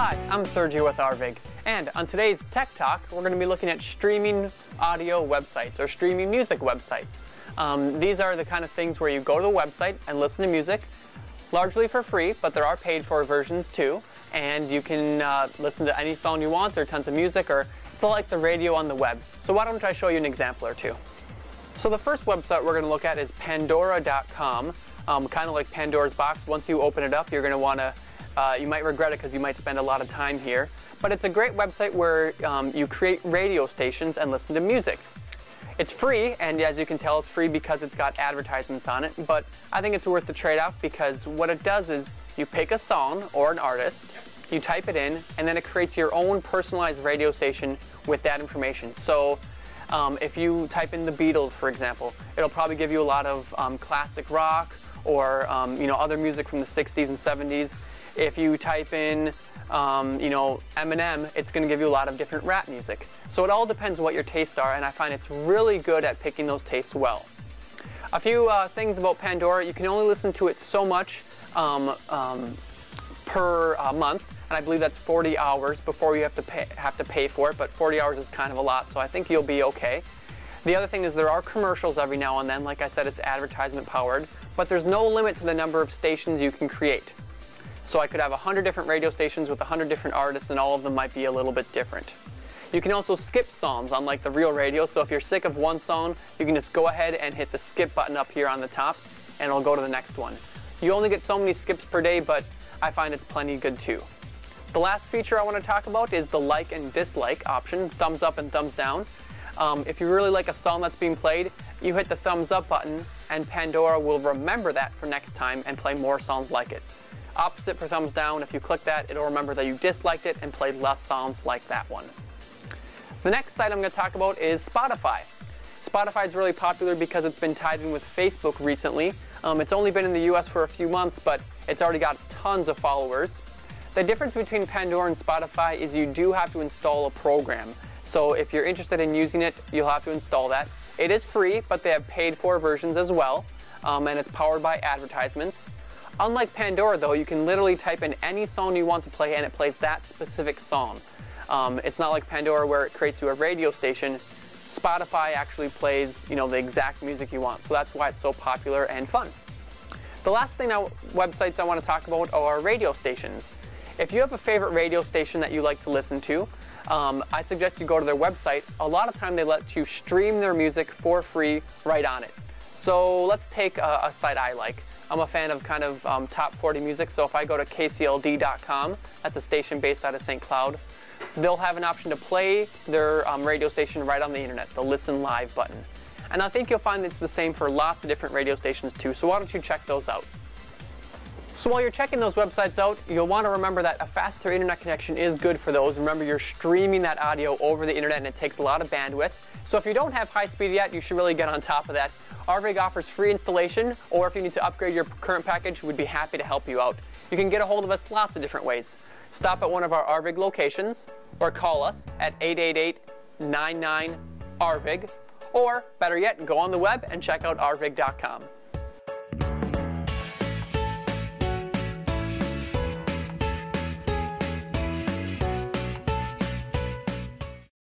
Hi, I'm Sergio with Arvig, and on today's Tech Talk, we're going to be looking at streaming audio websites or streaming music websites. Um, these are the kind of things where you go to the website and listen to music, largely for free, but there are paid for versions too, and you can uh, listen to any song you want, are tons of music, or it's like the radio on the web. So why don't I show you an example or two. So the first website we're going to look at is Pandora.com, um, kind of like Pandora's box. Once you open it up, you're going to want to uh, you might regret it because you might spend a lot of time here. But it's a great website where um, you create radio stations and listen to music. It's free, and as you can tell, it's free because it's got advertisements on it. But I think it's worth the trade-off because what it does is you pick a song or an artist, you type it in, and then it creates your own personalized radio station with that information. So um, if you type in the Beatles, for example, it'll probably give you a lot of um, classic rock or um, you know other music from the 60s and 70s. If you type in, um, you know, Eminem, it's going to give you a lot of different rap music. So it all depends what your tastes are, and I find it's really good at picking those tastes well. A few uh, things about Pandora: you can only listen to it so much um, um, per uh, month, and I believe that's 40 hours before you have to pay, have to pay for it. But 40 hours is kind of a lot, so I think you'll be okay. The other thing is there are commercials every now and then. Like I said, it's advertisement powered, but there's no limit to the number of stations you can create. So I could have 100 different radio stations with 100 different artists and all of them might be a little bit different. You can also skip songs unlike the real radio, so if you're sick of one song, you can just go ahead and hit the skip button up here on the top and it'll go to the next one. You only get so many skips per day, but I find it's plenty good too. The last feature I want to talk about is the like and dislike option, thumbs up and thumbs down. Um, if you really like a song that's being played, you hit the thumbs up button and Pandora will remember that for next time and play more songs like it. Opposite for thumbs down, if you click that, it'll remember that you disliked it and played less songs like that one. The next site I'm going to talk about is Spotify. Spotify is really popular because it's been tied in with Facebook recently. Um, it's only been in the US for a few months, but it's already got tons of followers. The difference between Pandora and Spotify is you do have to install a program. So if you're interested in using it, you'll have to install that. It is free, but they have paid for versions as well, um, and it's powered by advertisements. Unlike Pandora, though, you can literally type in any song you want to play and it plays that specific song. Um, it's not like Pandora where it creates you a radio station. Spotify actually plays, you know, the exact music you want. So that's why it's so popular and fun. The last thing now, websites I want to talk about are radio stations. If you have a favorite radio station that you like to listen to, um, I suggest you go to their website. A lot of time they let you stream their music for free right on it. So let's take a, a site I like. I'm a fan of kind of um, top 40 music, so if I go to kcld.com, that's a station based out of St. Cloud, they'll have an option to play their um, radio station right on the internet, the Listen Live button. And I think you'll find it's the same for lots of different radio stations too, so why don't you check those out. While you're checking those websites out, you'll want to remember that a faster internet connection is good for those. Remember, you're streaming that audio over the internet and it takes a lot of bandwidth. So if you don't have high speed yet, you should really get on top of that. Arvig offers free installation, or if you need to upgrade your current package, we'd be happy to help you out. You can get a hold of us lots of different ways. Stop at one of our Arvig locations, or call us at 888-99-ARVIG, or better yet, go on the web and check out arvig.com.